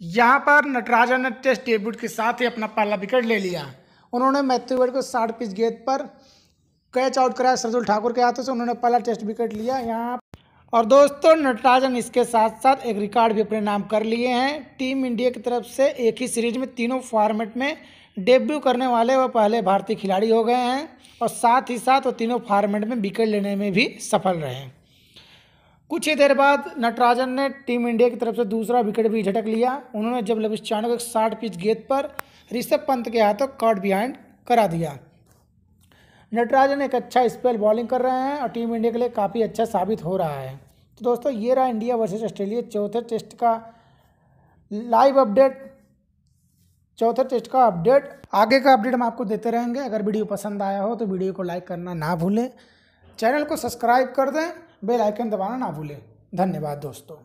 यहाँ पर नटराजन ने टेस्ट डेब्यूट के साथ ही अपना पहला विकेट ले लिया। उन्होंने मैथ्यू को साठ पिच गेंद पर कैच आउट कराया, सरजुल ठाकुर के हाथों से उन्होंने पहला टेस्ट विकेट लिया यहाँ। और दोस्तों, नटराजन इसके साथ साथ एक रिकॉर्ड भी अपने नाम कर लिए हैं। टीम इंडिया की तरफ़ से एक ही सीरीज़ में तीनों फॉर्मेट में डेब्यू करने वाले वह पहले भारतीय खिलाड़ी हो गए हैं और साथ ही साथ वो तीनों फॉर्मेट में विकेट लेने में भी सफल रहे। हैं कुछ ही देर बाद नटराजन ने टीम इंडिया की तरफ़ से दूसरा विकेट भी झटक लिया। उन्होंने जब लविश्चानो को साठ पिच गेंद पर ऋषभ पंत के हाथों कॉट बिहाइंड करा दिया। नटराजन एक अच्छा स्पेल बॉलिंग कर रहे हैं और टीम इंडिया के लिए काफ़ी अच्छा साबित हो रहा है। तो दोस्तों, ये रहा इंडिया वर्सेस ऑस्ट्रेलिया चौथे टेस्ट का लाइव अपडेट चौथे टेस्ट का अपडेट आगे का अपडेट हम आपको देते रहेंगे। अगर वीडियो पसंद आया हो तो वीडियो को लाइक करना ना भूलें। चैनल को सब्सक्राइब कर दें। बेल आइकन दबाना ना भूलें। धन्यवाद दोस्तों।